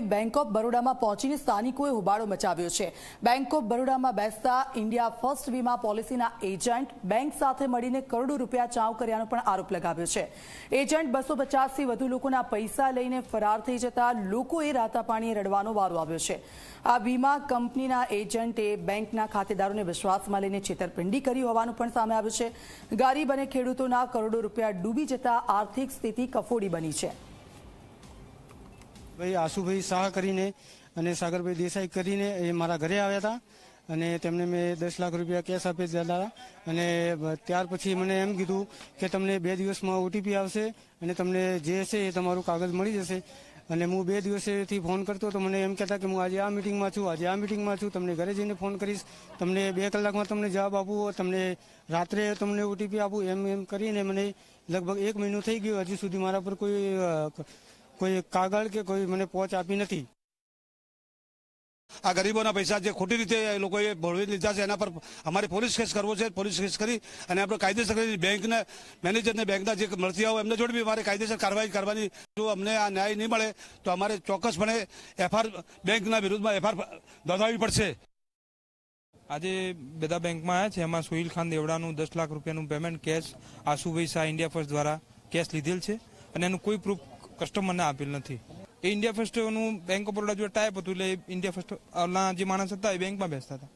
Bank of બરોડામાં પહોંચીને સ્થાનિકોએ હોબાળો મચાવ્યો છે. બેંક ઓફ બરોડામાં બેસતા ઇન્ડિયા ફર્સ્ટ વીમા પોલિસીના એજન્ટ બેંક સાથે મળીને કરોડો રૂપિયા ચાવ કર્યાનો પણ આરોપ લગાવ્યો છે. એજન્ટ બસો પચાસથી વધુ લોકોના પૈસા લઈને ફરાર થઈ જતા લોકોએ રાતા પાણીએ રડવાનો વારો આવ્યો છે. આ વીમા કંપનીના એજન્ટે બેંકના ખાતેદારોને વિશ્વાસમાં લઈને છેતરપિંડી કરી હોવાનું પણ સામે આવ્યું છે. ગરીબ અને ખેડૂતોના કરોડો રૂપિયા ડૂબી જતા આર્થિક સ્થિતિ કફોડી બની છે. ભાઈ આશુભાઈ શાહ કરીને અને સાગરભાઈ દેસાઈ કરીને એ મારા ઘરે આવ્યા હતા. અને તેમને મેં દસ લાખ રૂપિયા કેશ આપી દીધા અને ત્યાર પછી મને એમ કીધું કે તમને બે દિવસમાં ઓટીપી આવશે અને તમને જે હશે એ તમારું કાગળ મળી જશે. અને હું બે દિવસેથી ફોન કરતો તો મને એમ કહેતા કે હું આજે આ મિટિંગમાં છું, આજે આ મિટિંગમાં છું. તમને ઘરે જઈને ફોન કરીશ. તમને બે કલાકમાં તમને જવાબ આપું, તમને રાત્રે તમને ઓટીપી આપું, એમ એમ કરીને મને લગભગ એક મહિનો થઈ ગયો. હજી સુધી મારા પર કોઈ કોઈ કાગળ કે કોઈ મને પહોંચ આપી નથી. આ ગરીબોના પૈસા જે ખોટી રીતે એ લોકોએ ભોળવી લીધા છે એના પર અમારે પોલીસ કેસ કરવો છે પોલીસ કેસ કરી અને આપણે કાયદેસર કરી બેંકને મેનેજરને બેંકના જે મળતી હોય એમને જોડે બી અમારે કાયદેસર કાર્યવાહી કરવાની જો અમને આ ન્યાય નહીં મળે તો અમારે ચોક્કસપણે એફઆર બેંકના વિરુદ્ધમાં એફઆર નોંધાવવી પડશે. આજે બધા બેંકમાં આવ્યા છે એમાં સોહિલ ખાન દેવડાનું દસ લાખ રૂપિયાનું payment cash Ashubhai Shah India first દ્વારા કેશ લીધેલ છે અને એનું કોઈ પ્રૂફ કસ્ટમરને આપેલ નથી. એ ઇન્ડિયા ફર્સ્ટનું બેંક ઓફ બરોડા જોડે ટાઈપ હતું એટલે ઇન્ડિયા ફર્સ્ટ જે માણસ હતા એ બેંકમાં બેસતા હતા.